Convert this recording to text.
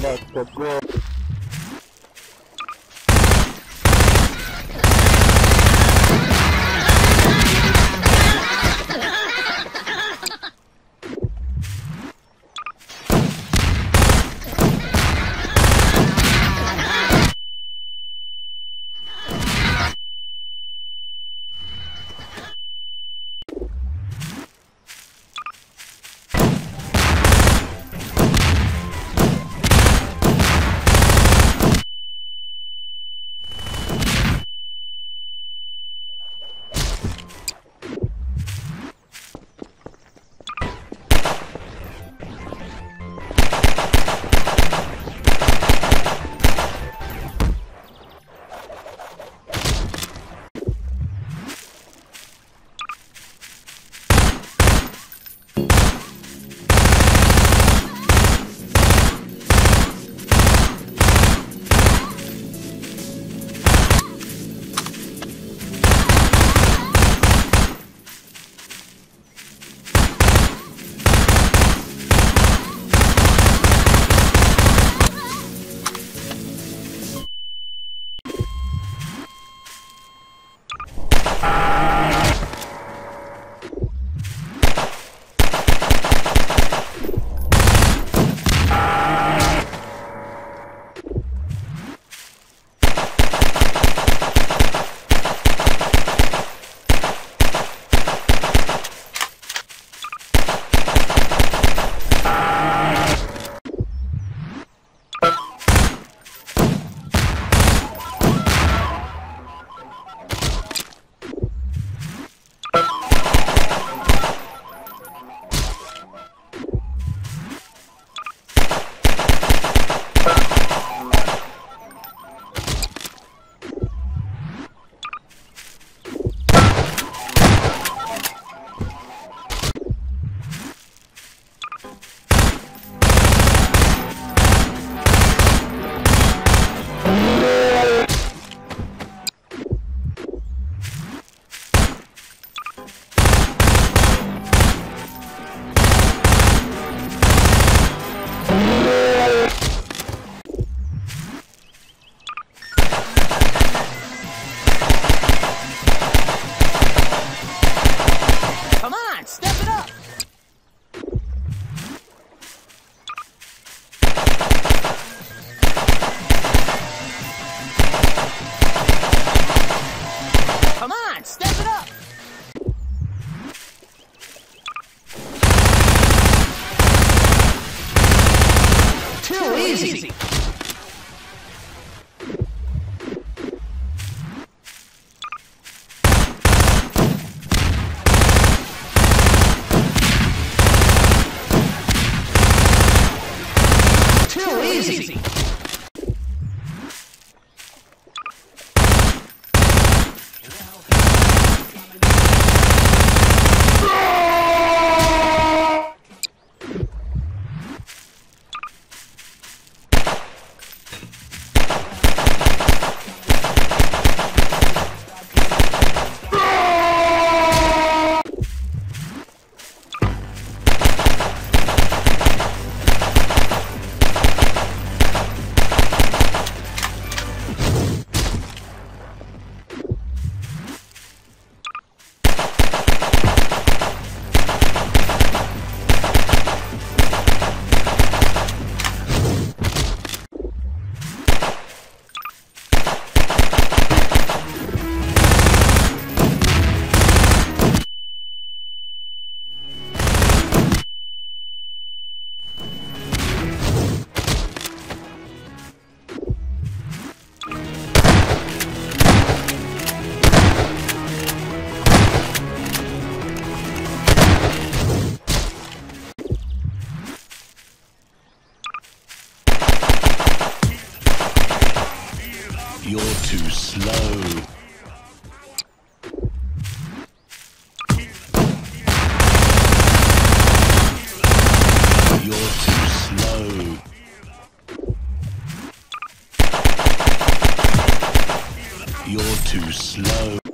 Let's go. Too slow.